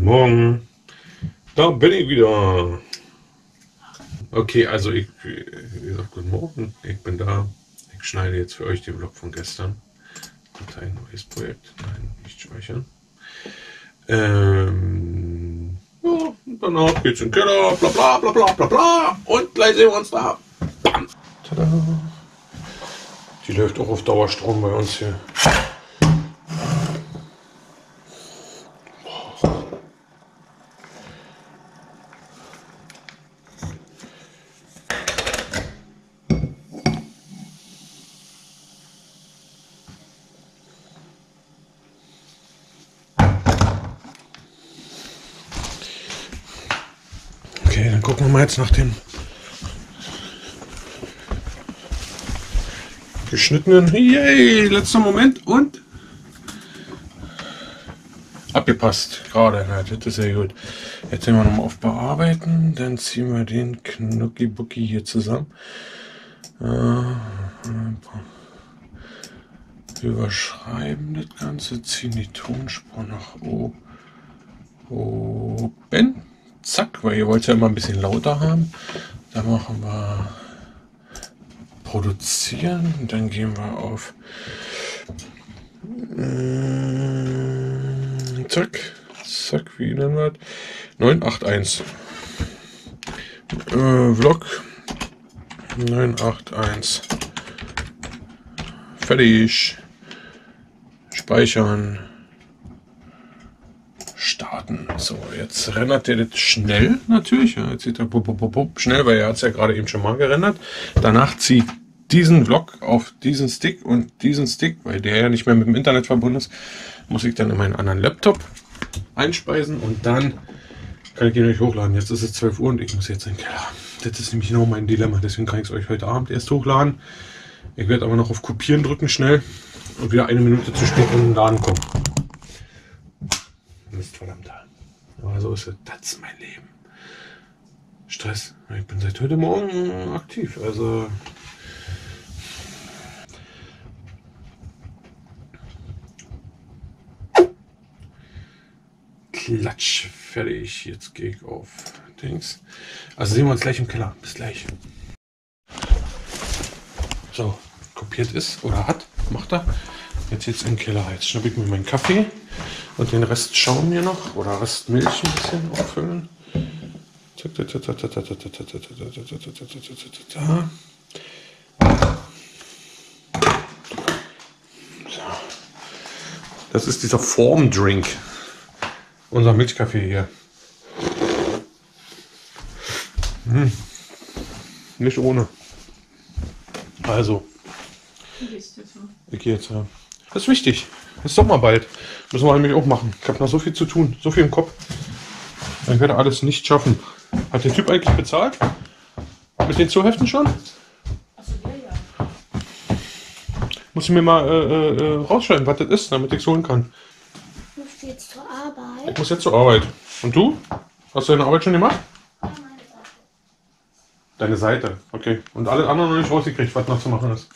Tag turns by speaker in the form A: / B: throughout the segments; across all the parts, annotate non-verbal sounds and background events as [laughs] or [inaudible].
A: Guten Morgen. Da bin ich wieder. Okay, also ich, wie gesagt, guten Morgen. Ich bin da. Ich schneide jetzt für euch den Vlog von gestern. Ein neues Projekt. Nein, nicht speichern. Ähm, ja, danach geht's in den Keller, bla bla bla bla bla bla. Und gleich sehen wir uns da. Bam. Tada. Die läuft auch auf Dauerstrom bei uns hier. Okay, dann gucken wir mal jetzt nach dem geschnittenen. Yay, letzter Moment und abgepasst. Gerade, na, das ist sehr gut. Jetzt sehen wir nochmal auf Bearbeiten. Dann ziehen wir den Knucki-Bucki hier zusammen. Äh, überschreiben das Ganze, ziehen die Tonspur nach oben. Zack, weil ihr wollt ja immer ein bisschen lauter haben. Dann machen wir produzieren dann gehen wir auf äh, zack, zack, wie nennen wir das? 981 äh, Vlog 981 fertig speichern starten. So, jetzt rendert er das schnell natürlich. Ja, jetzt sieht er bup, bup, bup, schnell, weil er hat es ja gerade eben schon mal gerendert. Danach zieht diesen Vlog auf diesen Stick und diesen Stick, weil der ja nicht mehr mit dem Internet verbunden ist, muss ich dann in meinen anderen Laptop einspeisen und dann kann ich ihn euch hochladen. Jetzt ist es 12 Uhr und ich muss jetzt in den Keller. Das ist nämlich genau mein Dilemma, deswegen kann ich es euch heute Abend erst hochladen. Ich werde aber noch auf Kopieren drücken schnell und wieder eine Minute zu spät in den Laden kommen. Mist. Aber so ist es. Das ist mein Leben. Stress. Ich bin seit heute Morgen aktiv. Also Klatsch, fertig. Jetzt gehe ich auf Dings. Also sehen wir uns gleich im Keller. Bis gleich. So, kopiert ist oder hat, macht er. Jetzt jetzt im Keller. Jetzt schnappe ich mir meinen Kaffee und den Rest Schaum hier noch oder Rest Milch ein bisschen auffüllen. Das ist dieser Formdrink. Unser Milchkaffee hier. Hm. Nicht ohne. Also. Ich gehe jetzt. Ja. Das ist wichtig. Das ist Sommer bald. Müssen wir nämlich auch machen. Ich habe noch so viel zu tun. So viel im Kopf. Ich werde alles nicht schaffen. Hat der Typ eigentlich bezahlt? Mit den Zuheften schon? Achso, ja, ja. Muss ich mir mal äh, äh, rausschreiben, was das ist, damit ich es holen kann.
B: Musst du jetzt zur Arbeit?
A: Ich muss jetzt zur Arbeit. Und du? Hast du deine Arbeit schon gemacht? Deine Seite, okay. Und alle anderen noch nicht rausgekriegt, was noch zu machen ist.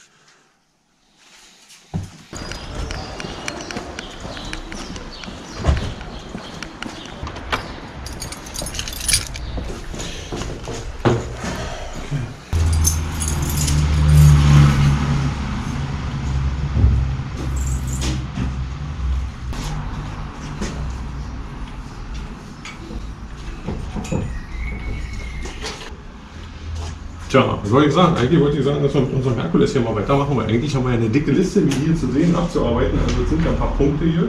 A: Tja, was soll ich sagen? Eigentlich wollte ich sagen, dass wir mit unserem Herkules hier mal weitermachen, weil eigentlich haben wir ja eine dicke Liste, wie hier zu sehen, abzuarbeiten. Also es sind ja ein paar Punkte hier,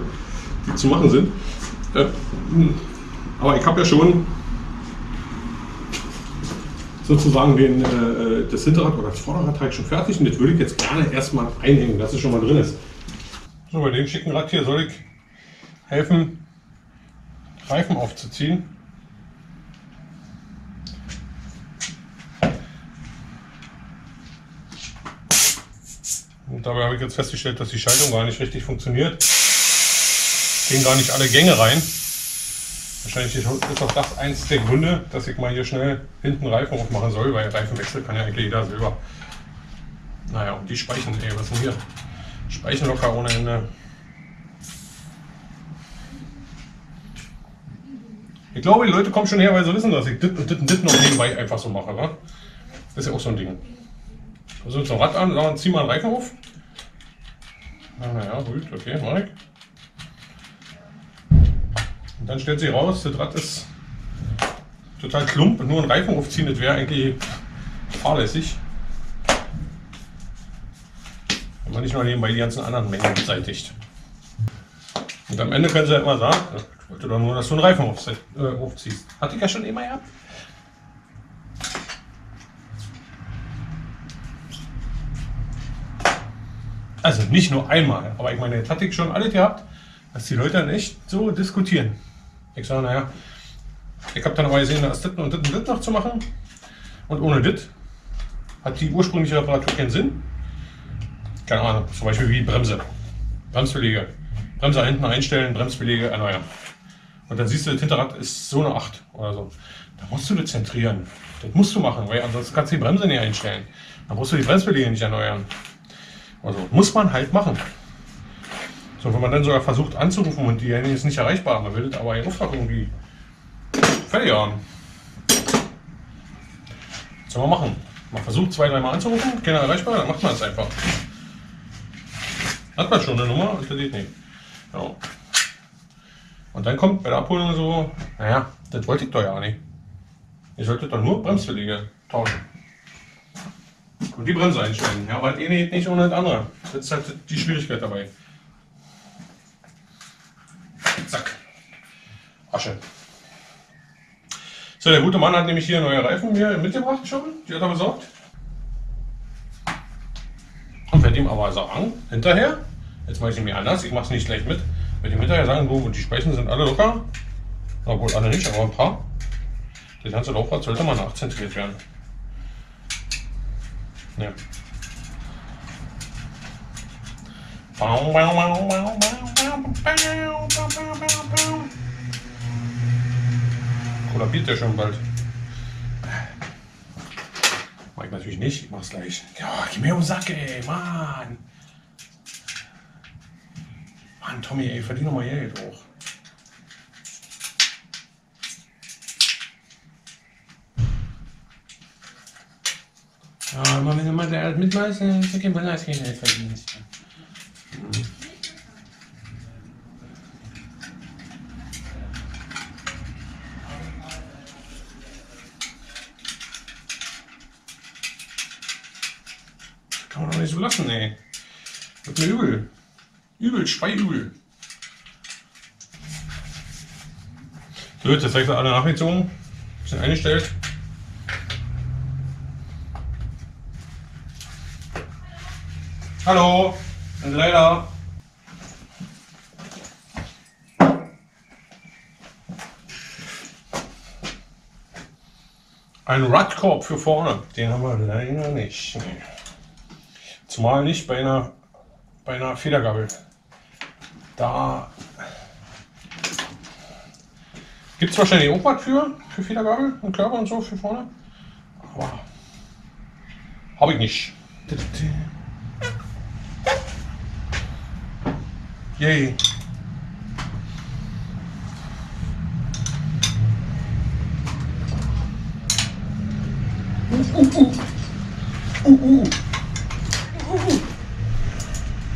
A: die zu machen sind. Äh, hm. aber ich habe ja schon sozusagen den, äh, das Hinterrad oder das Vorderrad halt schon fertig und das würde ich jetzt gerne erstmal einhängen, dass es schon mal drin ist. So, bei dem schicken Rad hier soll ich helfen, Reifen aufzuziehen. Dabei habe ich jetzt festgestellt, dass die Schaltung gar nicht richtig funktioniert. Gehen gar nicht alle Gänge rein. Wahrscheinlich ist auch das eins der Gründe, dass ich mal hier schnell hinten Reifen aufmachen soll, weil Reifenwechsel kann ja eigentlich jeder selber. Naja, und die Speichen, ey, was ist denn hier? Speichen locker ohne Ende. Ich glaube, die Leute kommen schon her, weil sie wissen, dass ich dit und dit und dit noch nebenbei einfach so mache. Ne? Das ist ja auch so ein Ding. Also zum Rad an, dann zieh mal einen Reifen auf. Ah, naja, gut, okay, mach. Und dann stellt sich raus, das Rad ist total klump und nur einen Reifen aufziehen, das wäre eigentlich fahrlässig. Wenn man nicht nur nebenbei die ganzen anderen Mengen beseitigt. Und am Ende können sie ja immer sagen, ich wollte doch nur, dass du einen Reifen äh, aufziehst. Hatte ich ja schon immer gehabt. Also nicht nur einmal, aber ich meine, jetzt hatte ich schon alles gehabt, dass die Leute dann echt so diskutieren. Ich sage, naja, ich habe dann aber gesehen, da ist das und das und das noch zu machen. Und ohne das hat die ursprüngliche Reparatur keinen Sinn. Keine Ahnung, zum Beispiel wie Bremse. Bremsbeläge. Bremse hinten einstellen, Bremsbeläge erneuern. Und dann siehst du, das Hinterrad ist so eine 8 oder so. Da musst du das zentrieren. Das musst du machen, weil ansonsten kannst du die Bremse nicht einstellen. Dann musst du die Bremsbeläge nicht erneuern. Also muss man halt machen. So, wenn man dann sogar versucht anzurufen und die ist nicht erreichbar, man will aber in Auftrag irgendwie fertig haben. Was soll man machen? Man versucht zwei, dreimal anzurufen, keiner erreichbar, dann macht man es einfach. Hat man schon eine Nummer das geht nicht. Ja. Und dann kommt bei der Abholung so, naja, das wollte ich doch ja nicht. Ihr solltet doch nur Bremsbeläge tauschen. Und die Bremse einstellen. Ja, aber das eine geht nicht ohne das andere. Das ist halt die Schwierigkeit dabei. Zack. Asche. So, der gute Mann hat nämlich hier neue Reifen mir mitgebracht schon. Die hat er besorgt. Und werde ihm aber sagen, hinterher, jetzt mache ich nämlich anders, ich mache es nicht gleich mit, werde ihm hinterher sagen, du, die Speichen sind alle locker. Obwohl alle nicht, aber ein paar. Das ganze Laufrad sollte mal nachzentriert werden. Ja. Kollabiert der schon bald. Mach ich natürlich nicht, ich mach's gleich. Ja, geh mir um den Sack, ey, Mann. Mann, Tommy, ey, verdien noch mal Geld hoch. Ja, immer wenn du mal mitmachst, dann ist okay, weil das kein Geld. Kann man doch nicht so lassen, ey. Wird mir übel. Übel, Speiübel. So, jetzt zeigt er alle nachgezogen. Bisschen eingestellt. Hallo, leider. Ein Radkorb für vorne, den haben wir leider nicht. Zumal nicht bei einer, bei einer Federgabel. Da gibt es wahrscheinlich auch was für, für Federgabel und Körper und so für vorne. Aber habe ich nicht. Yay.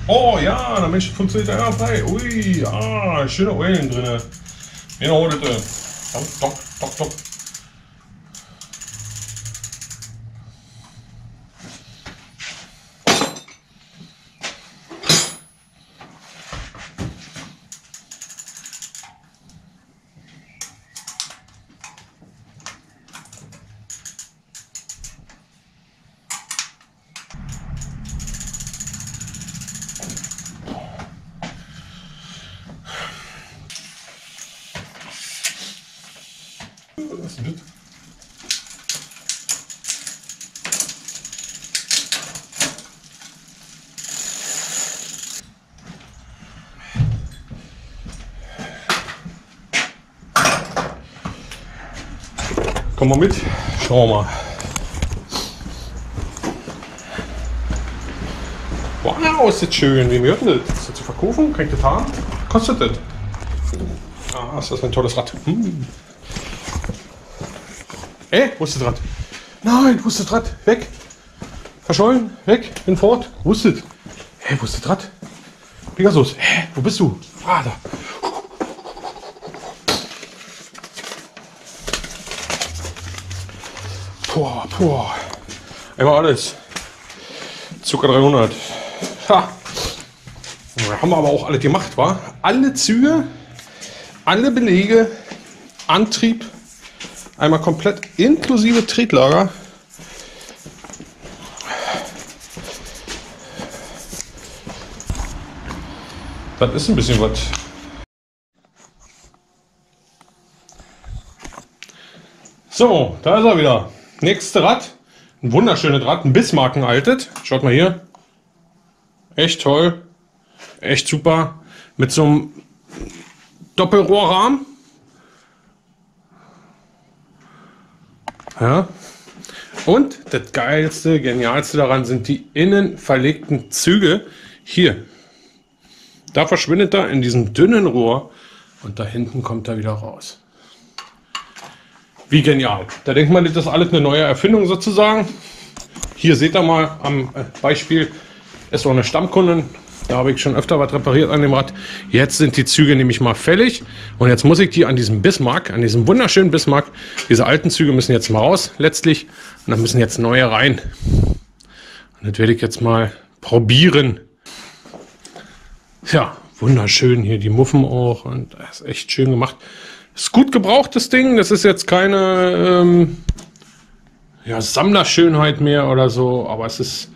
A: Oh ja, der Mensch funktioniert ja frei. Ui, ah, schöne Eulen drin. Genau, das. Doch, doch, doch, doch. Was das? Komm mal mit, schauen wir mal. Wow, ist das schön. Wie denn das? Ist das zu verkaufen? Kann ich das haben? Kostet das? Ah, ist das ein tolles Rad. Hm. Ey, wo ist das Rad? Nein, wo das Rad? Weg. Verschollen, weg, bin fort. Wo ist das? Hä, wo das Rad? Pegasus, hä, wo bist du? Ah, da. Boah, boah. Einmal alles. Zucker 300. Ha. Haben wir aber auch alle gemacht, war? Alle Züge, alle Belege, Antrieb, einmal komplett inklusive Tretlager. Das ist ein bisschen was. So, da ist er wieder. Nächste Rad. Ein wunderschönes Rad, ein Bismarcken altet. Schaut mal hier. Echt toll. Echt super. Mit so einem Doppelrohrrahmen. Ja. Und das geilste, genialste daran sind die innen verlegten Züge. Hier. Da verschwindet er in diesem dünnen Rohr und da hinten kommt er wieder raus. Wie genial. Da denkt man, das ist alles eine neue Erfindung sozusagen. Hier seht ihr mal am äh, Beispiel, ist auch eine Stammkundin. Da habe ich schon öfter was repariert an dem Rad. Jetzt sind die Züge nämlich mal fällig. Und jetzt muss ich die an diesem Bismarck, an diesem wunderschönen Bismarck, diese alten Züge müssen jetzt mal raus letztlich. Und dann müssen jetzt neue rein. Und das werde ich jetzt mal probieren. Ja, wunderschön hier die Muffen auch. Und das ist echt schön gemacht. Ist gut gebraucht, das Ding. Das ist jetzt keine ähm, ja, Sammlerschönheit mehr oder so, aber es ist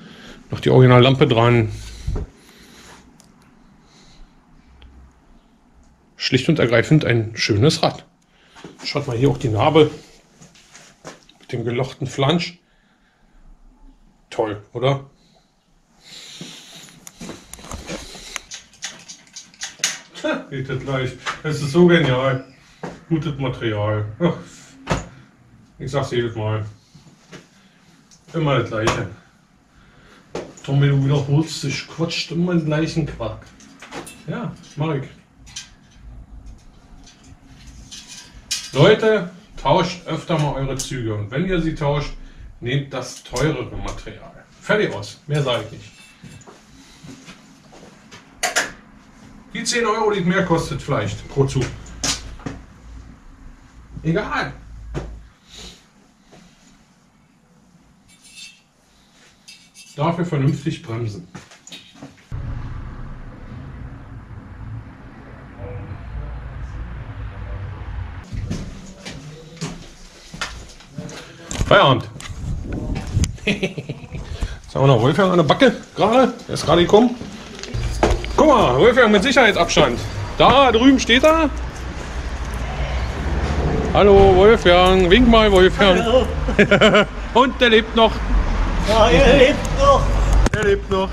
A: noch die Originallampe dran. Schlicht und ergreifend ein schönes Rad. Schaut mal hier auch die Narbe mit dem gelochten Flansch. Toll, oder? Geht das gleich. Es ist so genial. Gutes Material. Ich sag's jedes Mal. Immer das gleiche. Tommy, du wiederholst dich, quatscht immer den gleichen Quark. Ja, mach ich. Leute, tauscht öfter mal eure Züge und wenn ihr sie tauscht, nehmt das teurere Material. Fertig aus, mehr sage ich nicht. Die 10 Euro, die mehr kostet vielleicht pro Zug. Egal. Dafür vernünftig bremsen. Feierabend. [laughs] Jetzt haben wir noch Wolfgang an der Backe gerade. Der ist gerade gekommen. Guck mal, Wolfgang mit Sicherheitsabstand. Da drüben steht er. Hallo Wolfgang, wink mal Wolfgang.
C: Hallo. [laughs]
A: Und der lebt noch.
C: Ja, er lebt noch.
A: Der lebt noch.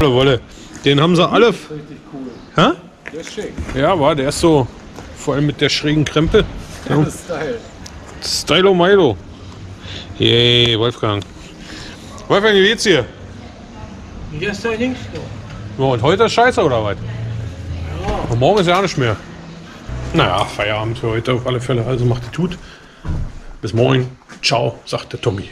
A: Hallo Wolle. Den haben sie alle.
C: Richtig cool.
A: Hä?
C: Der ist schick.
A: Ja, war der ist so. Vor allem mit der schrägen Krempe. Ja.
C: Das ist Style.
A: Stylo Milo. Yay, Wolfgang. Wolfgang, wie geht's dir?
C: Gestern links noch.
A: Ja, und heute ist scheiße oder was?
C: Ja.
A: Und morgen ist ja nicht mehr. Naja, Feierabend für heute auf alle Fälle. Also macht die tut. Bis morgen. Ciao, sagt der Tommy.